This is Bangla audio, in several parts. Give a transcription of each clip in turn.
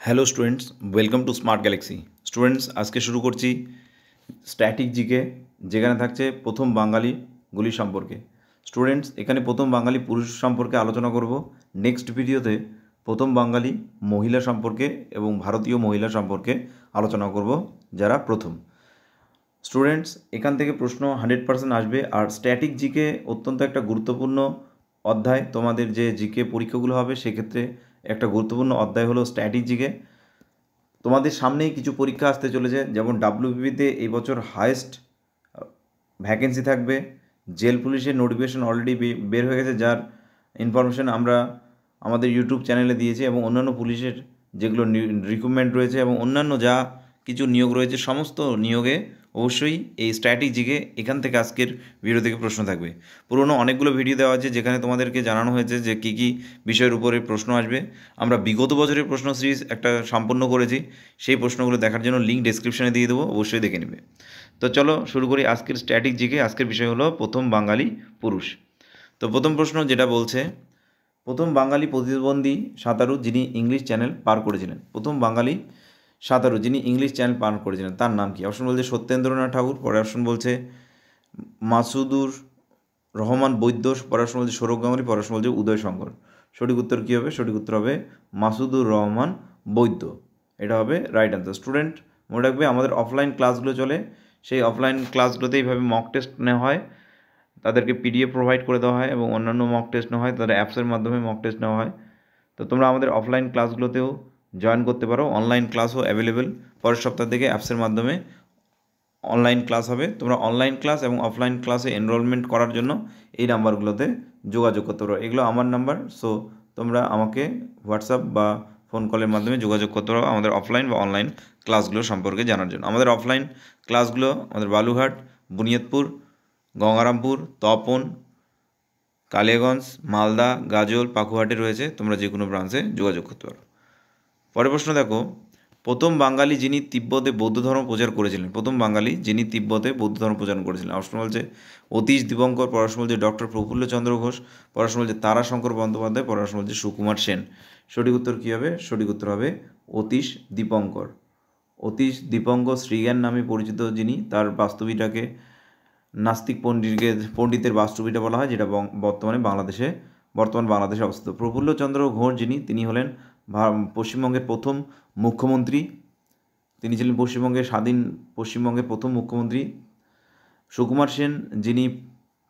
Hello students, welcome to smart galaxy. Students, আজকে শুরু করছি স্ট্যাটিক জিকে, যেখানে থাকছে প্রথম বাঙালিগুলি সম্পর্কে। স্টুডেন্টস, এখানে প্রথম বাঙালি পুরুষ সম্পর্কে আলোচনা করব। নেক্সট ভিডিওতে প্রথম বাঙালি মহিলা সম্পর্কে এবং ভারতীয় মহিলা সম্পর্কে আলোচনা করব যারা প্রথম। স্টুডেন্টস, এখান থেকে প্রশ্ন হান্ড্রেড পার্সেন্ট আসবে। আর স্ট্যাটিক জিকে অত্যন্ত একটা গুরুত্বপূর্ণ অধ্যায়। তোমাদের যে জিকে পরীক্ষাগুলো হবে, সেক্ষেত্রে একটা গুরুত্বপূর্ণ অধ্যায় হলো স্ট্যাটিক জিকে তোমাদের সামনেই কিছু পরীক্ষা আসতে চলেছে, যেমন ডাব্লিউবিতে এই বছর হায়েস্ট ভ্যাকেন্সি থাকবে। জেল পুলিশের নোটিফিকেশন অলরেডি বের হয়ে গেছে, যার ইনফরমেশন আমরা আমাদের ইউটিউব চ্যানেলে দিয়েছি এবং অন্যান্য পুলিশের যেগুলো রিক্রুটমেন্ট রয়েছে এবং অন্যান্য যা কিছু নিয়োগ রয়েছে, সমস্ত নিয়োগে অবশ্যই এই স্ট্র্যাটেজিকে এখান থেকে আজকের ভিডিও থেকে প্রশ্ন থাকবে। পুরনো অনেকগুলো ভিডিও দেওয়া আছে, যেখানে তোমাদেরকে জানানো হয়েছে যে কী কী বিষয়ের উপরে প্রশ্ন আসবে। আমরা বিগত বছরের প্রশ্ন সিরিজ একটা সম্পন্ন করেছি, সেই প্রশ্নগুলো দেখার জন্য লিঙ্ক ডিসক্রিপশনে দিয়ে দেবো, অবশ্যই দেখে নেবে। তো চলো শুরু করি আজকের স্ট্র্যাটেজিকে আজকের বিষয় হলো প্রথম বাঙালি পুরুষ। তো প্রথম প্রশ্ন যেটা বলছে, প্রথম বাঙালি প্রতিবন্ধী সাঁতারু যিনি ইংলিশ চ্যানেল পার করেছিলেন, প্রথম বাঙালি সাঁতারু, যিনি ইংলিশ চ্যানেল পান করেছিলেন, তার নাম কি? অপশন বলছে সত্যেন্দ্রনাথ ঠাকুর পরে অপশন বলছে মাসুদুর রহমান বৈদ্য পরে অপশন বলছে সৌরভ গাঙ্গুলি পরে অপশন বলছে উদয় শঙ্কর। সঠিক উত্তর কী হবে? সঠিক উত্তর হবে মাসুদুর রহমান বৈদ্য। এটা হবে রাইট অ্যান্সার স্টুডেন্ট মনে রাখবে আমাদের অফলাইন ক্লাসগুলো চলে। সেই অফলাইন ক্লাসগুলোতে এইভাবে মক টেস্ট নেওয়া হয়। তাদেরকে পিডিএফ প্রোভাইড করে দেওয়া হয় এবং অন্যান্য মক টেস্ট নেওয়া হয়। তাদের অ্যাপসের মাধ্যমে মক টেস্ট নেওয়া হয়। তো তোমরা আমাদের অফলাইন ক্লাসগুলোতেও জয়েন করতে পারো। অনলাইন ক্লাসও অ্যাভেলেবেল পরের সপ্তাহ থেকে অ্যাপসের মাধ্যমে অনলাইন ক্লাস হবে। তোমরা অনলাইন ক্লাস এবং অফলাইন ক্লাসে এনরোলমেন্ট করার জন্য এই নাম্বারগুলোতে যোগাযোগ করতে পারো। এগুলো আমার নাম্বার সো তোমরা আমাকে হোয়াটসঅ্যাপ বা ফোন কলের মাধ্যমে যোগাযোগ করতে পারো আমাদের অফলাইন বা অনলাইন ক্লাসগুলো সম্পর্কে জানার জন্য। আমাদের অফলাইন ক্লাসগুলো আমাদের বালুঘাট বুনিয়াদপুর, গঙ্গারামপুর, তপন, কালিয়াগঞ্জ, মালদা, গাজল পাকুহাটে রয়েছে। তোমরা যে কোনো ব্রাঞ্চে যোগাযোগ করতে পারো। পরের প্রশ্ন দেখো, প্রথম বাঙালি যিনি তিব্বতে বৌদ্ধ ধর্ম প্রচার করেছিলেন, প্রথম বাঙালি যিনি তিব্বতে বৌদ্ধ ধর্ম প্রচার করেছিলেন অপশন বলছে অতীশ দীপঙ্কর পড়াশোনা বলছে ডক্টর প্রফুল্লচন্দ্র ঘোষ পড়াশোনা বলছে তারাশঙ্কর বন্দ্যোপাধ্যায় পড়াশোনা বলছে সুকুমার সেন। সঠিক উত্তর কী হবে? সঠিক উত্তর হবে অতীশ দীপঙ্কর অতীশ দীপঙ্কর শ্রীজ্ঞান নামে পরিচিত যিনি, তার বাস্তবিটাকে নাস্তিক পণ্ডিতকে, পণ্ডিতের বাস্তবিটা বলা হয়, যেটা বর্তমানে বাংলাদেশে, বর্তমান বাংলাদেশে অবস্থিত। প্রফুল্লচন্দ্র ঘোষ যিনি, তিনি হলেন পশ্চিমবঙ্গের প্রথম মুখ্যমন্ত্রী। তিনি ছিলেন পশ্চিমবঙ্গের স্বাধীন পশ্চিমবঙ্গের প্রথম মুখ্যমন্ত্রী। সুকুমার সেন, যিনি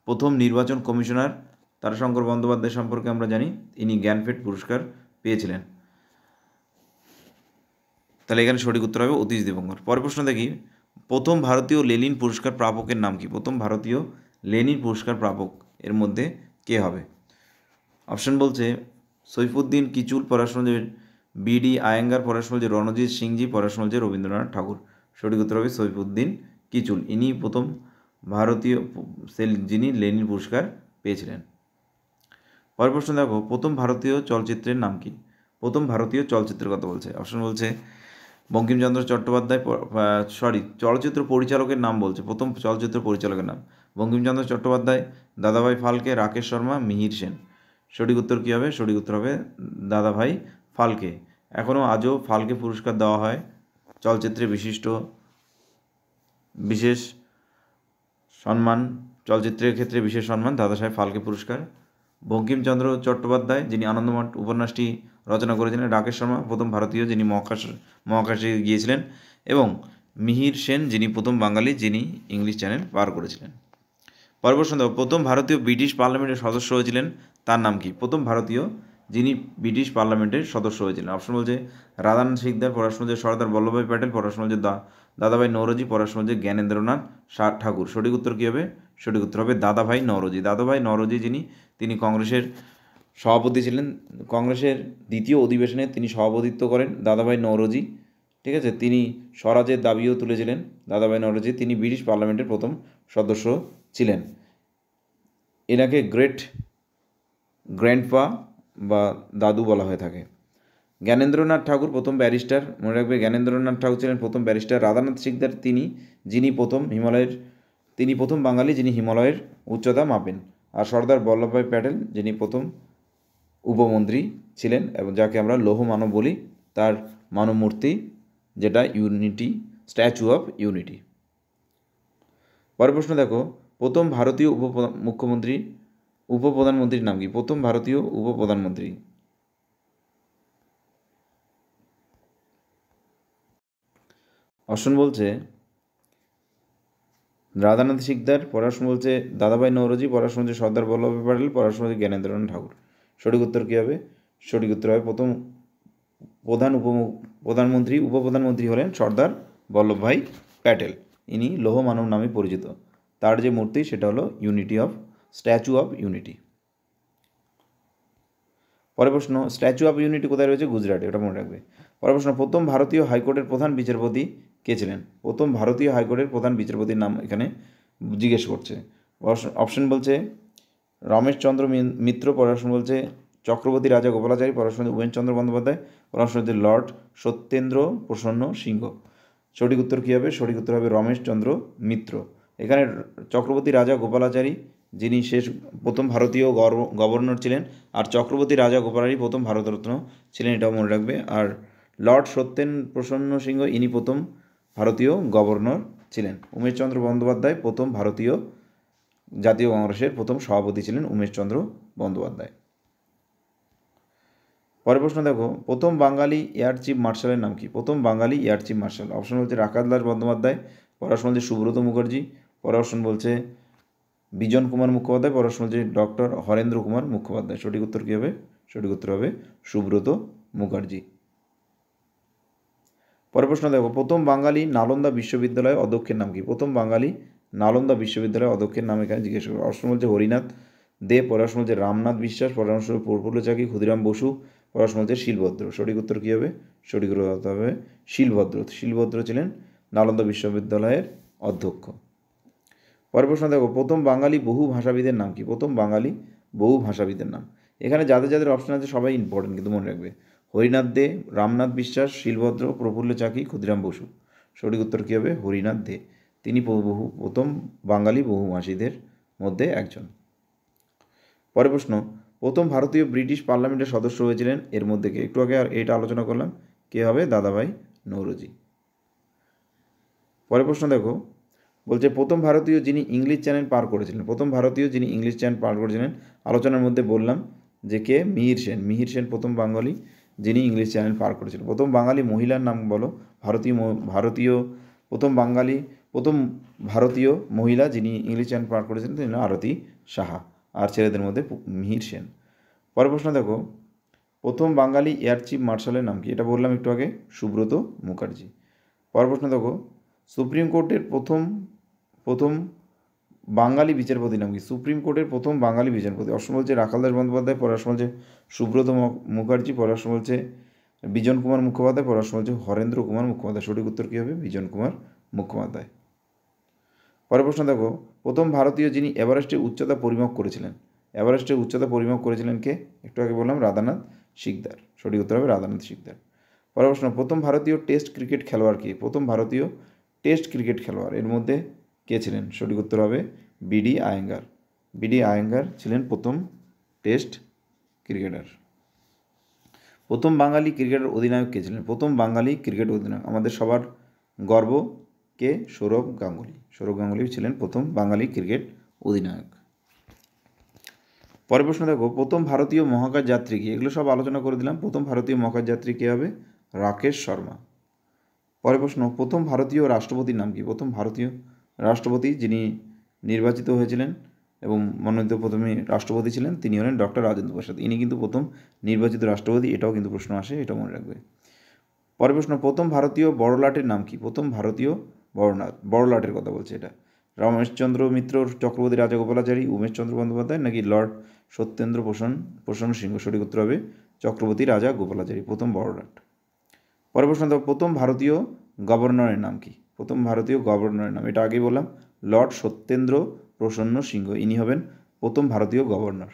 প্রথম নির্বাচন কমিশনার, তারাশঙ্কর বন্দ্যোপাধ্যায় সম্পর্কে আমরা জানি ইনি জ্ঞানপীঠ পুরস্কার পেয়েছিলেন। তাহলে এখানে সঠিক উত্তর হবে অতীশ দেবঙ্গর। পরের প্রশ্ন দেখি, প্রথম ভারতীয় লেনিন পুরস্কার প্রাপকের নাম কি? প্রথম ভারতীয় লেনিন পুরস্কার প্রাপক এর মধ্যে কে হবে? অপশন বলছে সৈফুদ্দিন কিচুল পড়াশোনা যে বিডি আয়েঙ্গার পড়াশোনা যে রণজিৎ সিংজি পড়াশোনা যে রবীন্দ্রনাথ ঠাকুর। সঠিক উত্তর হবে সৈফুদ্দিন কিচুল। ইনি প্রথম ভারতীয় সেল, যিনি লেনিন পুরস্কার পেয়েছিলেন। পরের প্রশ্ন দেখো, প্রথম ভারতীয় চলচ্চিত্রের নাম কি? প্রথম ভারতীয় চলচ্চিত্রের কথা বলছে। অপশন বলছে, বঙ্কিমচন্দ্র চট্টোপাধ্যায় সরি চলচ্চিত্র পরিচালকের নাম বলছে। প্রথম চলচ্চিত্র পরিচালকের নাম। বঙ্কিমচন্দ্র চট্টোপাধ্যায়, দাদাভাই ফালকে, রাকেশ শর্মা, মিহির সেন। সঠিক উত্তর কী হবে? সঠিক উত্তর হবে দাদাভাই ফালকে। এখনও আজও ফালকে পুরস্কার দেওয়া হয়। চলচ্চিত্রে বিশিষ্ট বিশেষ সম্মান, চলচ্চিত্রের ক্ষেত্রে বিশেষ সম্মান, দাদা সাহেব ফালকে পুরস্কার। বঙ্কিমচন্দ্র চট্টোপাধ্যায়, যিনি আনন্দমঠ উপন্যাসটি রচনা করেছিলেন, রাকেশ শর্মা, প্রথম ভারতীয়, যিনি মহাকাশ, মহাকাশে গিয়েছিলেন, এবং মিহির সেন, যিনি প্রথম বাঙালি, যিনি ইংলিশ চ্যানেল পার করেছিলেন। পরবর্তী প্রথম ভারতীয় ব্রিটিশ পার্লামেন্টের সদস্য হয়েছিলেন, তার নাম কি? প্রথম ভারতীয় যিনি ব্রিটিশ পার্লামেন্টের সদস্য হয়েছিলেন। অপশন বলছে রাধানাথ সিকদার পড়াশোনা যে সর্দার বল্লভভাই প্যাটেল পড়াশোনা দা দাদাভাই নৌরজি পড়াশোনা যে জ্ঞানেন্দ্রনাথ ঠাকুর। সঠিক উত্তর কী হবে? সঠিক উত্তর হবে দাদাভাই নৌরজি দাদাভাই নৌরজি যিনি, তিনি কংগ্রেসের সভাপতি ছিলেন। কংগ্রেসের দ্বিতীয় অধিবেশনে তিনি সভাপতিত্ব করেন দাদাভাই নৌরজি ঠিক আছে? তিনি স্বরাজের দাবিও তুলেছিলেন দাদাভাই নৌরজি তিনি ব্রিটিশ পার্লামেন্টের প্রথম সদস্য ছিলেন। এনাকে গ্রেট গ্র্যান্ডপা বা দাদু বলা হয়ে থাকে। জ্ঞানেন্দ্রনাথ ঠাকুর প্রথম ব্যারিস্টার, মনে রাখবে জ্ঞানেন্দ্রনাথ ঠাকুর ছিলেন প্রথম ব্যারিস্টার। রাধানাথ সিকদার তিনি, যিনি প্রথম হিমালয়ের, তিনি প্রথম বাঙালি যিনি হিমালয়ের উচ্চতা মাপেন। আর সর্দার বল্লভভাই প্যাটেল, যিনি প্রথম উপমন্ত্রী ছিলেন এবং যাকে আমরা লৌহ মানব বলি, তার মানবমূর্তি যেটা ইউনিটি, স্ট্যাচু অফ ইউনিটি। পরের প্রশ্ন দেখো প্রথম ভারতীয় উপ মুখ্যমন্ত্রী, উপপ্রধানমন্ত্রীর নাম কি? প্রথম ভারতীয় উপপ্রধানমন্ত্রী। অপশন বলছে, রাধানাথ সিকদার পড়াশোনা বলছে, দাদাভাই নৌরজি পড়াশোনা বলছে সর্দার বল্লভভাই প্যাটেল পড়াশোনা বলছে জ্ঞানেন্দ্রনাথ ঠাকুর। সঠিক উত্তর কী হবে? সঠিক উত্তর হবে প্রথম প্রধান উপ প্রধানমন্ত্রী, উপপ্রধানমন্ত্রী হলেন সর্দার বল্লভভাই প্যাটেল ইনি লৌহ মানব নামে পরিচিত। তার যে মূর্তি সেটা হলো unity of statue of unity পরের প্রশ্ন স্ট্যাচু অফ ইউনিটি কোথায় রয়েছে? গুজরাটে, ওটা মনে রাখবে। পরের প্রশ্ন, প্রথম ভারতীয় হাইকোর্টের প্রধান বিচারপতি কে ছিলেন? প্রথম ভারতীয় হাইকোর্টের প্রধান বিচারপতির নাম এখানে জিজ্ঞেস করছে। অপশন বলছে রমেশচন্দ্র মিত্র পড়াশোনা বলছে, চক্রবর্তী রাজা গোপালাচারী পড়াশোনা উপেনচন্দ্র বন্দ্যোপাধ্যায় পড়াশোনা হচ্ছে লর্ড সত্যেন্দ্র প্রসন্ন সিংহ। সঠিক উত্তর কী হবে? সঠিক উত্তর হবে রমেশচন্দ্র মিত্র। এখানে চক্রবর্তী রাজা গোপালাচারী, যিনি শেষ প্রথম ভারতীয় গভর্নর ছিলেন, আর চক্রবর্তী রাজা গোপালারই প্রথম ভারতরত্ন ছিলেন, এটাও মনে রাখবে। আর লর্ড সত্যেন প্রসন্ন সিংহ ইনি প্রথম ভারতীয় গভর্নর ছিলেন। উমেশচন্দ্র বন্দ্যোপাধ্যায় প্রথম ভারতীয় জাতীয় কংগ্রেসের প্রথম সভাপতি ছিলেন উমেশচন্দ্র বন্দ্যোপাধ্যায়। পরের প্রশ্ন দেখো, প্রথম বাঙালি এয়ার চিফ মার্শালের নাম কি? প্রথম বাঙালি এয়ার চিফ মার্শাল, অপশন বলছে রাকাতদাস বন্দ্যোপাধ্যায় পড়াশোনা হচ্ছে সুব্রত মুখার্জি পড়াশোনা বলছে বিজন কুমার মুখোপাধ্যায় পড়াশোনা বলছে ডক্টর হরেন্দ্র কুমার মুখোপাধ্যায়। সঠিক উত্তর কী হবে? সঠিক উত্তর হবে সুব্রত মুখার্জি। পরের প্রশ্ন দেখো, প্রথম বাঙালি নালন্দা বিশ্ববিদ্যালয় অধ্যক্ষের নাম কি? প্রথম বাঙালি নালন্দা বিশ্ববিদ্যালয় অধ্যক্ষের নাম এখানে জিজ্ঞেস করবে অষ্টম বলছে হরিনাথ দে পড়াশোনা বলছে রামনাথ বিশ্বাস পড়াশোনা প্রফুল্ল চাকি, ক্ষুদিরাম বসু পড়াশোনা হচ্ছে শিলভদ্র। সঠিক উত্তর কী হবে? সঠিক উত্তর হবে শিলভদ্র। শিলভদ্র ছিলেন নালন্দা বিশ্ববিদ্যালয়ের অধ্যক্ষ। পরের প্রশ্ন দেখো, প্রথম বাঙালি বহু ভাষাবিদের নাম কি? প্রথম বাঙালি বহু ভাষাবিদের নাম। এখানে যাদের যাদের অপশন আছে সবাই ইম্পর্টেন্ট কিন্তু মনে রাখবে। হরিনাথ দে, রামনাথ বিশ্বাস, শিলভদ্র, প্রফুল্ল চাকি ক্ষুদিরাম বসু। সঠিক উত্তর কী হবে? হরিনাথ দে। তিনি বহু প্রথম বাঙালি বহুভাষীদের মধ্যে একজন। পরের প্রশ্ন, প্রথম ভারতীয় ব্রিটিশ পার্লামেন্টের সদস্য হয়েছিলেন এর মধ্যে কে? একটু আগে আর এটা আলোচনা করলাম। কে হবে? দাদাভাই নৌরজি। পরের প্রশ্ন দেখো বলছে, প্রথম ভারতীয় যিনি ইংলিশ চ্যানেল পার করেছিলেন, প্রথম ভারতীয় যিনি ইংলিশ চ্যানেল পার করেছিলেন, আলোচনার মধ্যে বললাম যে কে? মিহির সেন। মিহির সেন প্রথম বাঙালি যিনি ইংলিশ চ্যানেল পার করেছিলেন। প্রথম বাঙালি মহিলার নাম বলো, ভারতীয় ভারতীয় প্রথম বাঙালি, প্রথম ভারতীয় মহিলা যিনি ইংলিশ চ্যানেল পার করেছিলেন তিনি আরতি সাহা আর ছেলেদের মধ্যে মিহির সেন। পরের প্রশ্ন দেখো, প্রথম বাঙালি এয়ার চিফ মার্শালের নাম কি? এটা বললাম একটু আগে, সুব্রত মুখার্জি। পরের প্রশ্ন দেখো, সুপ্রিম কোর্টের প্রথম প্রথম বাঙালি বিচারপতি নাম কি? সুপ্রিম কোর্টের প্রথম বাঙালি বিচারপতি। অসম বলছে রাখালদাস বন্দ্যোপাধ্যায় পড়াশোনা বলছে সুব্রত মুখার্জি পড়াশোনা বলছে বিজন কুমার মুখোপাধ্যায় পড়াশোনা বলছে হরেন্দ্র কুমার মুখোপাধ্যায়। সঠিক উত্তর কী হবে? বিজন কুমার মুখোপাধ্যায়। পরের প্রশ্ন দেখো, প্রথম ভারতীয় যিনি এভারেস্টের উচ্চতা পরিমাপ করেছিলেন, এভারেস্টের উচ্চতা পরিমাপ করেছিলেন কে? একটু আগে বললাম রাধানাথ শিকদার। সঠিক উত্তর হবে রাধানাথ শিকদার। পরের প্রশ্ন, প্রথম ভারতীয় টেস্ট ক্রিকেট খেলোয়াড় কে? প্রথম ভারতীয় টেস্ট ক্রিকেট খেলোয়াড়। এর মধ্যে কে ছিলেন? সঠিক উত্তর হবে বিডি আয়েঙ্গার। বিডি আয়েঙ্গার ছিলেন প্রথম টেস্ট ক্রিকেটার। প্রথম বাঙালি ক্রিকেটার অধিনায়ক কে ছিলেন? প্রথম বাঙালি ক্রিকেট অধিনায়ক। আমাদের সবার গর্ব কে? সৌরভ গাঙ্গুলি। সৌরভ গাঙ্গুলি ছিলেন প্রথম বাঙালি ক্রিকেট অধিনায়ক। পরের প্রশ্ন দেখো, প্রথম ভারতীয় মহাকাশ যাত্রী কি? এগুলো সব আলোচনা করে দিলাম। প্রথম ভারতীয় মহাকাশ যাত্রী কে হবে? রাকেশ শর্মা। পরের প্রশ্ন, প্রথম ভারতীয় রাষ্ট্রপতির নাম কি? প্রথম ভারতীয় রাষ্ট্রপতি যিনি নির্বাচিত হয়েছিলেন এবং মনোনীত প্রথমে রাষ্ট্রপতি ছিলেন, তিনি হলেন ডক্টর রাজেন্দ্র প্রসাদ। ইনি কিন্তু প্রথম নির্বাচিত রাষ্ট্রপতি, এটাও কিন্তু প্রশ্ন আসে এটা মনে রাখবে। পরের প্রশ্ন, প্রথম ভারতীয় বড়লাটের নাম কি? প্রথম ভারতীয় বড়নাথ বড়লাটের কথা বলছে এটা। রমেশচন্দ্র মিত্র, চক্রবর্তী রাজাগোপালাচারী, উমেশচন্দ্র বন্দ্যোপাধ্যায় নাকি লর্ড সত্যেন্দ্র প্রসন্ন প্রসন্ন সিংহ সঠিক উত্তর হবে চক্রবর্তী রাজা গোপালাচারী প্রথম বড়লাট। পরের প্রশ্ন প্রথম ভারতীয় গভর্নরের নাম কি? প্রথম ভারতীয় গভর্নরের নাম, এটা আগেই বললাম, লর্ড সত্যেন্দ্র প্রসন্ন সিংহ, ইনি হবেন প্রথম ভারতীয় গভর্নর।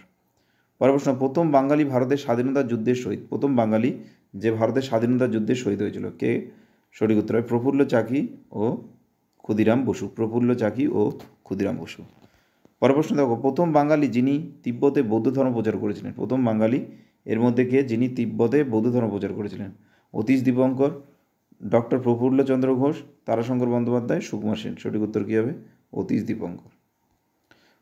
পরের প্রশ্ন, প্রথম বাঙালি ভারতের স্বাধীনতা যুদ্ধের শহীদ প্রথম বাঙালি যে ভারতের স্বাধীনতা যুদ্ধে শহীদ হয়েছিল, কে? সঠিক উত্তর হয় প্রফুল্ল চাকি ও ক্ষুদিরাম বসু, প্রফুল্ল চাকি ও ক্ষুদিরাম বসু। পরের প্রশ্ন দেখো, প্রথম বাঙালি যিনি তিব্বতে বৌদ্ধ ধর্ম প্রচার করেছিলেন, প্রথম বাঙালি এর মধ্যে কে? যিনি তিব্বতে বৌদ্ধ ধর্ম প্রচার করেছিলেন, অতীশ দীপঙ্কর ডক্টর প্রফুল্লচন্দ্র ঘোষ তারাশঙ্কর বন্দ্যোপাধ্যায় সুকুমার সেন। সঠিক উত্তর কী হবে? অতীশ দীপঙ্কর।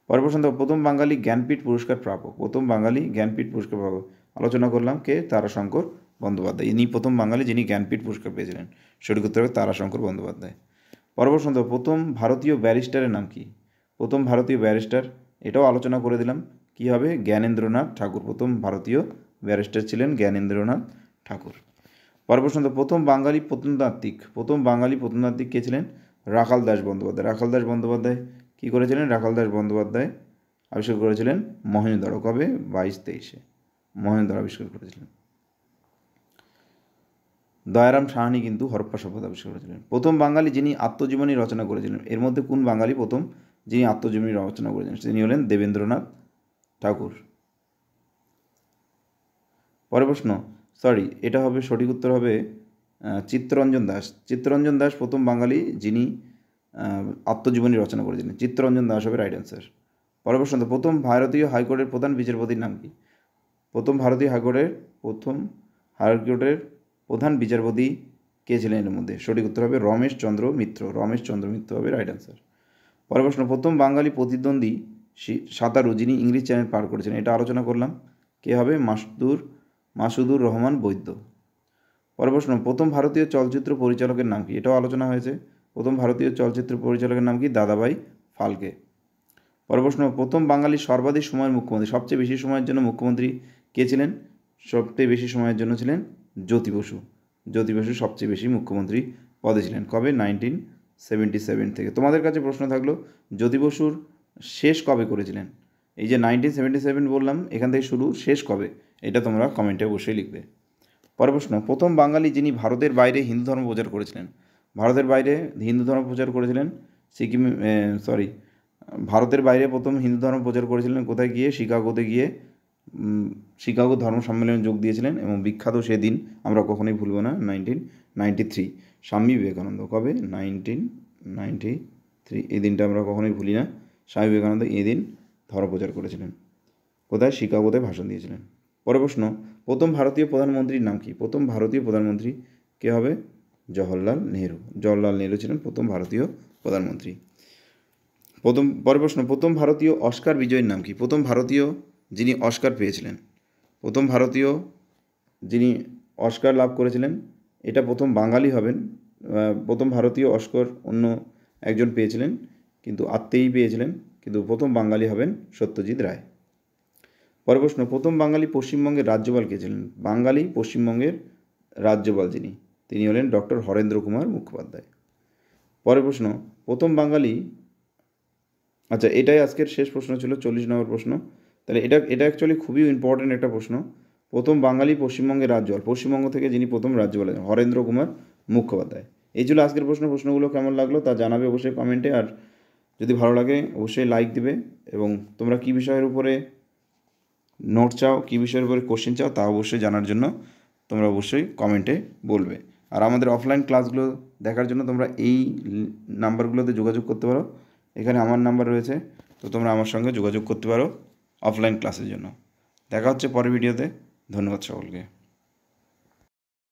পরের প্রশ্ন প্রথম বাঙালি জ্ঞানপীঠ পুরস্কার প্রাপক। প্রথম বাঙালি জ্ঞানপীঠ পুরস্কার প্রাপক। আলোচনা করলাম কে? তারাশঙ্কর বন্দ্যোপাধ্যায়। ইনি প্রথম বাঙালি যিনি জ্ঞানপীঠ পুরস্কার পেয়েছিলেন। সঠিক উত্তর হবে তারাশঙ্কর বন্দ্যোপাধ্যায়। প্রশ্ন দেখো, প্রথম ভারতীয় ব্যারিস্টারের নাম কি? প্রথম ভারতীয় ব্যারিস্টার এটাও আলোচনা করে দিলাম। কি হবে? জ্ঞানেন্দ্রনাথ ঠাকুর। প্রথম ভারতীয় ব্যারিস্টার ছিলেন জ্ঞানেন্দ্রনাথ ঠাকুর। পরের প্রশ্ন প্রথম বাঙালি প্রত্নতাত্ত্বিক, প্রথম বাঙালি প্রত্নতাত্ত্বিক কে ছিলেন? রাখাল দাস বন্দ্যোপাধ্যায়। রাখাল দাস বন্দ্যোপাধ্যায় কী করেছিলেন? রাখাল দাস বন্দ্যোপাধ্যায় আবিষ্কার করেছিলেন মহেন্দ্র কবে? বাইশ তেইশে। মহেন্দ্র আবিষ্কার করেছিলেন। দয়ারাম সাহানি কিন্তু হরপ্পা সভ্যতা আবিষ্কার করেছিলেন। প্রথম বাঙালি যিনি আত্মজীবনী রচনা করেছিলেন, এর মধ্যে কোন বাঙালি প্রথম যিনি আত্মজীবনী রচনা করেছিলেন? তিনি হলেন দেবেন্দ্রনাথ ঠাকুর। পরের প্রশ্ন সরি এটা হবে সঠিক উত্তর হবে চিত্তরঞ্জন দাস। চিত্তরঞ্জন দাস প্রথম বাঙালি যিনি আত্মজীবনী রচনা করেছিলেন চিত্তরঞ্জন দাস হবে রাইট অ্যান্সার পরের প্রশ্ন, প্রথম ভারতীয় হাইকোর্টের প্রধান বিচারপতির নাম কি? প্রথম ভারতীয় হাইকোর্টের প্রথম হাইকোর্টের প্রধান বিচারপতি কে ছিলেন এর মধ্যে? সঠিক উত্তর হবে রমেশ চন্দ্র মিত্র। রমেশ চন্দ্র মিত্র হবে রাইট অ্যান্সার পরের প্রশ্ন, প্রথম বাঙালি প্রতিদ্বন্দ্বী সাঁতারু যিনি ইংলিশ চ্যানেল পার করেছেন, এটা আলোচনা করলাম। কে হবে? মাসুদুর মাসুদুর রহমান বৈদ্য। পরের প্রশ্ন, প্রথম ভারতীয় চলচ্চিত্র পরিচালকের নাম কি? এটাও আলোচনা হয়েছে। প্রথম ভারতীয় চলচ্চিত্র পরিচালকের নাম কি? দাদাভাই ফালকে। পরের প্রশ্ন, প্রথম বাঙালি সর্বাধিক সময়ের মুখ্যমন্ত্রী, সবচেয়ে বেশি সময়ের জন্য মুখ্যমন্ত্রী কে ছিলেন? সবচেয়ে বেশি সময়ের জন্য ছিলেন জ্যোতি বসু। জ্যোতি বসু সবচেয়ে বেশি মুখ্যমন্ত্রী পদে ছিলেন। কবে? নাইনটিন সেভেন্টি সেভেন থেকে। তোমাদের কাছে প্রশ্ন থাকল, জ্যোতি বসুর শেষ কবে করেছিলেন? এই যে নাইনটিন সেভেন্টি সেভেন বললাম, এখান থেকে শুরু, শেষ কবে? এটা তোমরা কমেন্টে অবশ্যই লিখবে। পরের প্রশ্ন, প্রথম বাঙালি যিনি ভারতের বাইরে হিন্দু ধর্ম প্রচার করেছিলেন, ভারতের বাইরে হিন্দু ধর্ম প্রচার করেছিলেন সিকিম সরি ভারতের বাইরে প্রথম হিন্দু ধর্ম প্রচার করেছিলেন কোথায় গিয়ে? শিকাগোতে গিয়ে শিকাগো ধর্ম সম্মেলনে যোগ দিয়েছিলেন এবং বিখ্যাত সেদিন আমরা কখনোই ভুলব না nineteen ninety three Swami Vivekananda. কবে? নাইনটিন নাইনটি থ্রি এই দিনটা আমরা কখনোই ভুলি না। স্বামী বিবেকানন্দ এই দিন ধর্ম প্রচার করেছিলেন। কোথায়? শিকাগোতে ভাষণ দিয়েছিলেন। পরের প্রশ্ন, প্রথম ভারতীয় প্রধানমন্ত্রীর নাম কি? প্রথম ভারতীয় প্রধানমন্ত্রী কে হবে? জওহরলাল নেহরু। জওহরলাল নেহরু ছিলেন প্রথম ভারতীয় প্রধানমন্ত্রী। প্রথম, পরের প্রশ্ন, প্রথম ভারতীয় অস্কার বিজয়ীর নাম কি? প্রথম ভারতীয় যিনি অস্কার পেয়েছিলেন, প্রথম ভারতীয় যিনি অস্কার লাভ করেছিলেন, এটা প্রথম বাঙালি হবেন প্রথম ভারতীয় অস্কার অন্য একজন পেয়েছিলেন, কিন্তু আত্মেই পেয়েছিলেন, কিন্তু প্রথম বাঙালি হবেন সত্যজিৎ রায়। পরের প্রশ্ন, প্রথম বাঙালি পশ্চিমবঙ্গের রাজ্যপাল কে ছিলেন? বাঙালি পশ্চিমবঙ্গের রাজ্যপাল যিনি, তিনি হলেন ডক্টর হরেন্দ্র কুমার মুখোপাধ্যায়। পরের প্রশ্ন, প্রথম বাঙালি আচ্ছা এটাই আজকের শেষ প্রশ্ন ছিল, চল্লিশ নম্বর প্রশ্ন। তাহলে এটা এটা অ্যাকচুয়ালি খুবই ইম্পর্ট্যান্ট একটা প্রশ্ন। প্রথম বাঙালি পশ্চিমবঙ্গের রাজ্যপাল, পশ্চিমবঙ্গ থেকে যিনি প্রথম রাজ্যপাল হরেন্দ্র কুমার মুখোপাধ্যায়। এই ছিল আজকের প্রশ্ন, প্রশ্নগুলো কেমন লাগল তা জানাবে অবশ্যই কমেন্টে আর যদি ভালো লাগে অবশ্যই লাইক দিবে, এবং তোমরা কী বিষয়ের উপরে নোট চাও, কী বিষয়ের উপরে কোশ্চেন চাও তা অবশ্যই জানার জন্য তোমরা অবশ্যই কমেন্টে বলবে। আর আমাদের অফলাইন ক্লাসগুলো দেখার জন্য তোমরা এই নাম্বারগুলোতে যোগাযোগ করতে পারো। এখানে আমার নাম্বার রয়েছে, তো তোমরা আমার সঙ্গে যোগাযোগ করতে পারো অফলাইন ক্লাসের জন্য। দেখা হচ্ছে পরের ভিডিওতে ধন্যবাদ সকলকে।